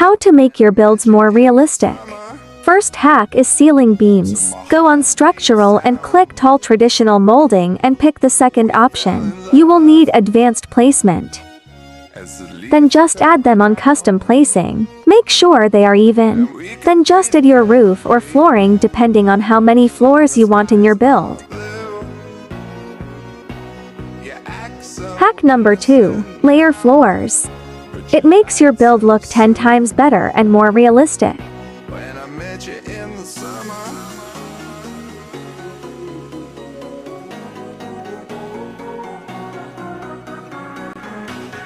How to make your builds more realistic. First hack is ceiling beams. Go on structural and click tall traditional molding and pick the second option. You will need advanced placement. Then just add them on custom placing. Make sure they are even. Then just add your roof or flooring depending on how many floors you want in your build. Hack number 2. Layer floors. It makes your build look 10 times better and more realistic. When I met you in the summer.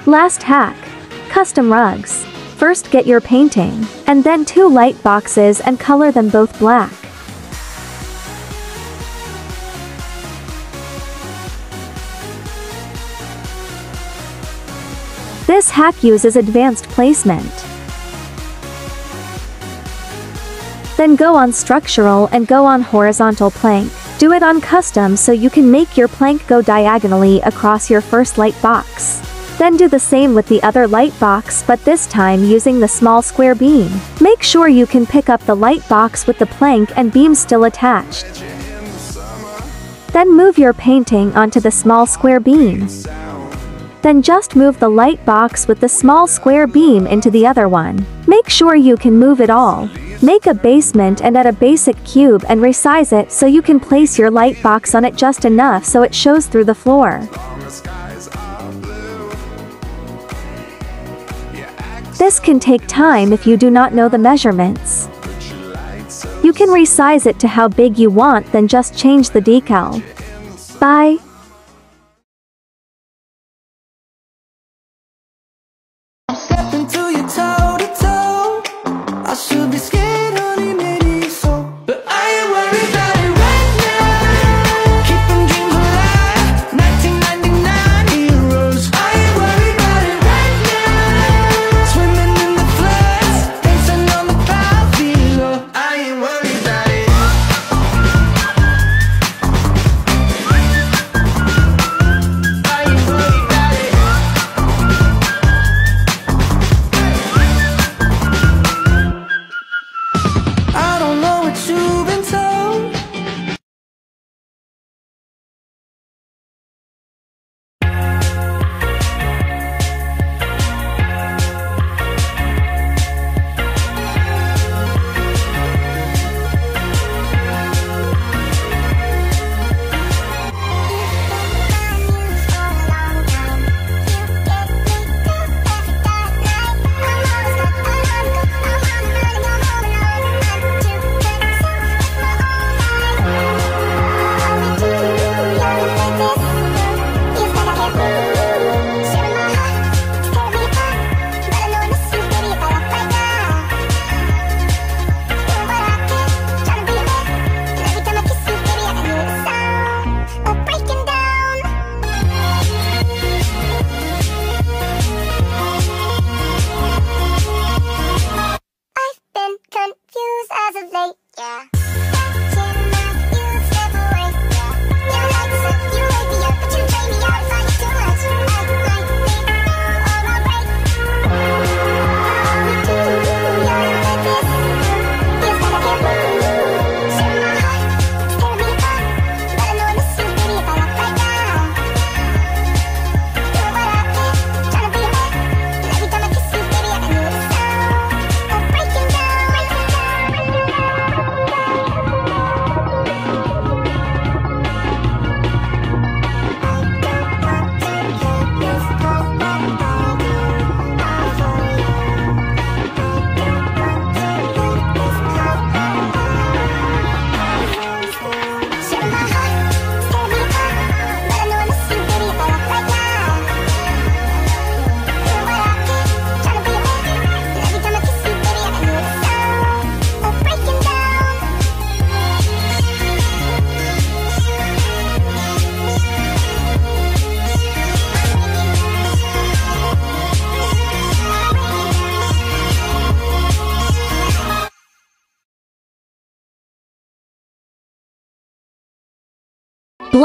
Last hack. Custom rugs. First get your painting, and then two light boxes and color them both black. This hack uses advanced placement. Then go on structural and go on horizontal plank. Do it on custom so you can make your plank go diagonally across your first light box. Then do the same with the other light box but this time using the small square beam. Make sure you can pick up the light box with the plank and beam still attached. Then move your painting onto the small square beam. Then just move the light box with the small square beam into the other one. Make sure you can move it all. Make a basement and add a basic cube and resize it so you can place your light box on it just enough so it shows through the floor. This can take time if you do not know the measurements. You can resize it to how big you want then just change the decal. Bye. Stepping to you toe to toe. I should be scared,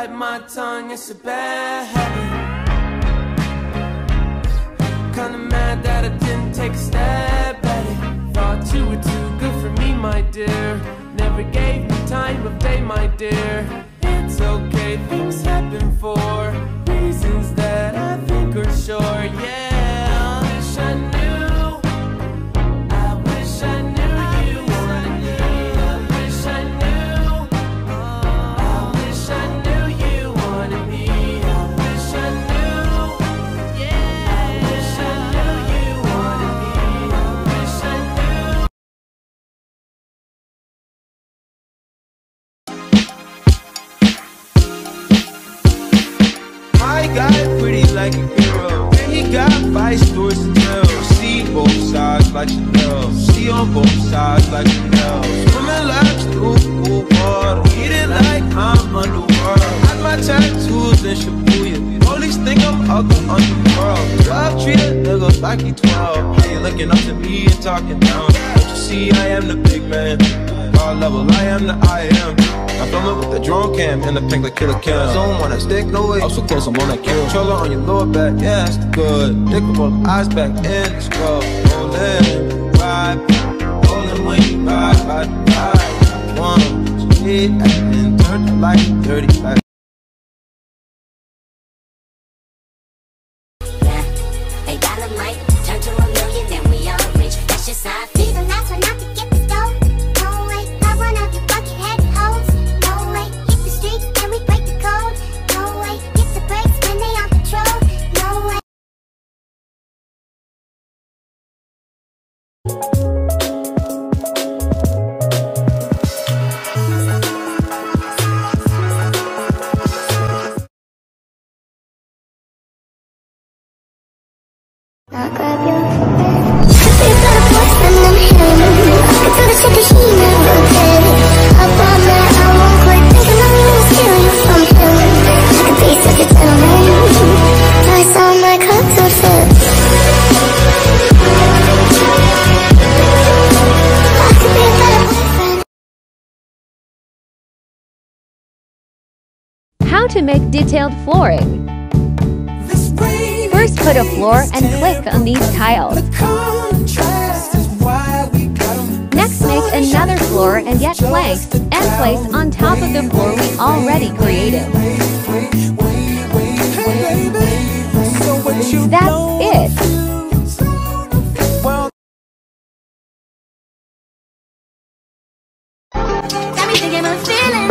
bite my tongue, it's a bad habit. Kinda mad that I didn't take a stab at it. Thought you were too good for me, my dear. Never gave me time of day, my dear. It's okay, things happen for like he 12. How you looking up to me and talking down? Don't you see I am the big man? God level, I am the I am. I'm filming with the drone cam and the pink like killer kill. Zone wanna stick, no way. I'm so close, I'm on that kill. Controller on your lower back, yeah, it's good. Dick with both eyes back in the scrub. Rolling, ride, rolling when you ride, ride, ride. One, speed, and turn the light, dirty back. Might turn to a million, then we all rich. That's just how I feel. How to make detailed flooring. This rain First put a floor and click on these tiles. The contrast is why we got 'em. Next make another floor and get planks and place on top of the floor we already created. That's it. Got me thinking my feelings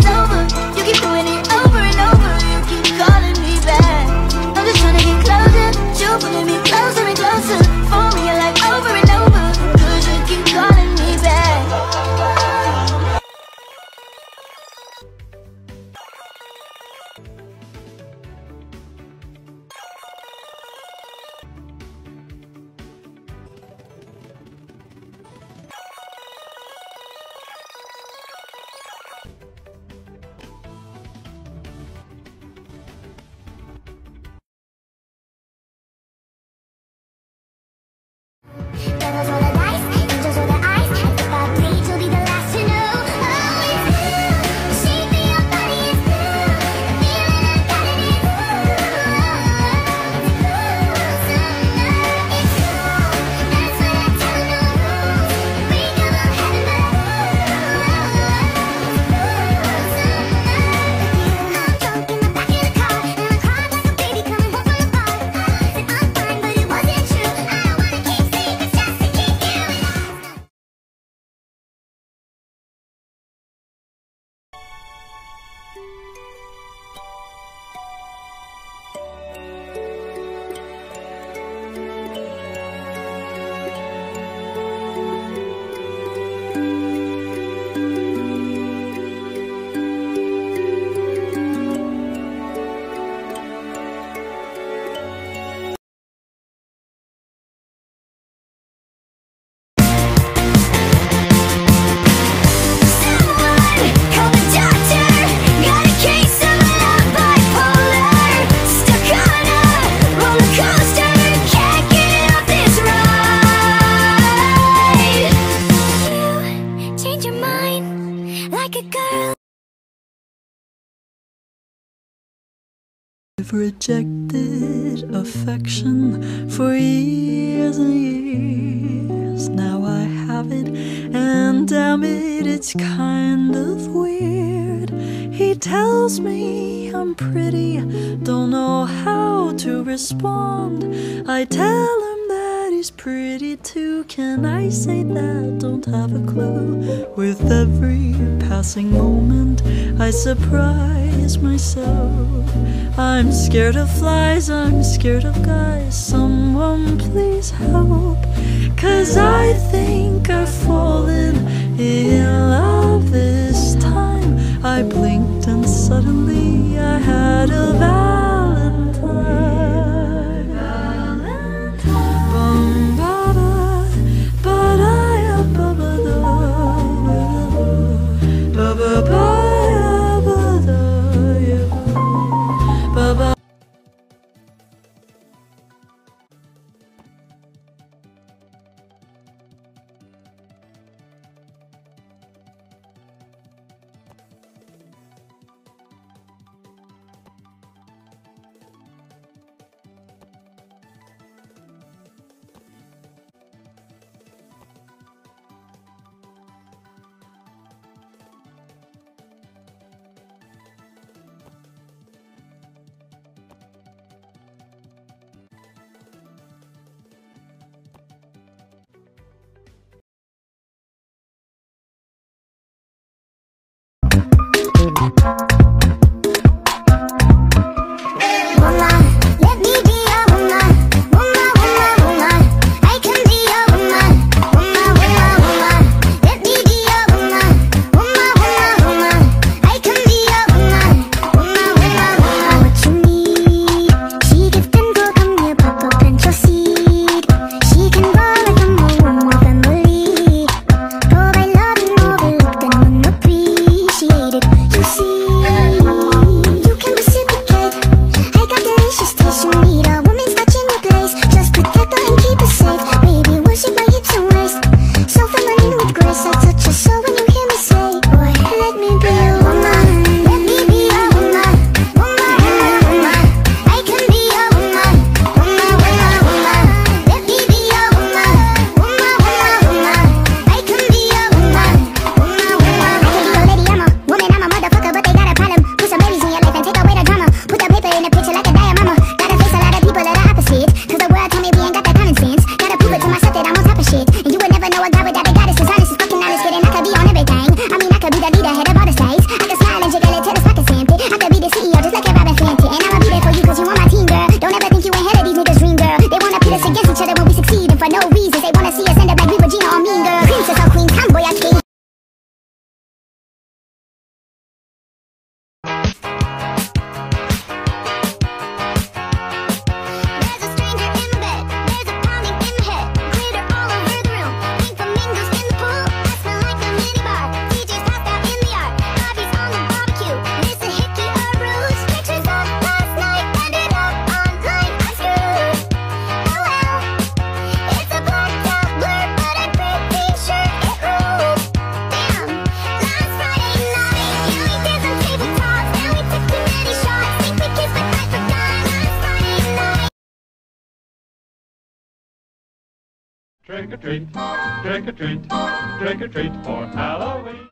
I've rejected affection for years and years. Now I have it, and damn it, it's kind of weird. He tells me I'm pretty, don't know how to respond. I tell him. She's pretty too. Can I say that? Don't have a clue. With every passing moment, I surprise myself. I'm scared of flies, I'm scared of guys. Someone please help. Cause I think I've fallen in love this time. I blinked and suddenly I had a valentine. trick or treat, trick or treat, trick or treat for Halloween.